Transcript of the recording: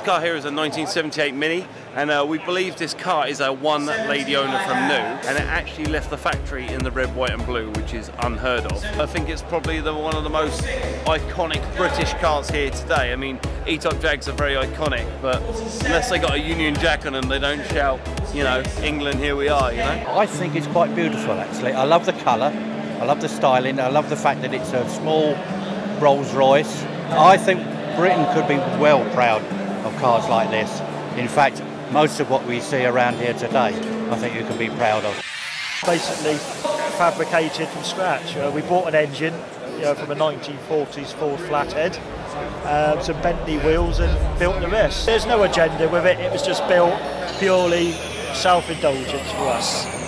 car here is a 1978 Mini, and uh, we believe this car is a one lady owner from new, and it actually left the factory in the red, white, and blue, which is unheard of. I think it's probably the, one of the most iconic British cars here today. I mean, E-Type Jags are very iconic, but unless they got a Union Jack on them, they don't shout, you know, England, here we are, you know? I think it's quite beautiful actually. I love the colour, I love the styling, I love the fact that it's a small Rolls Royce. I think Britain could be well proud of cars like this. In fact, most of what we see around here today, I think you can be proud of. Basically fabricated from scratch. Uh, we bought an engine you know, from a 1940s Ford Flathead, um, some Bentley wheels and built the rest. There's no agenda with it, it was just built purely self-indulgence for us.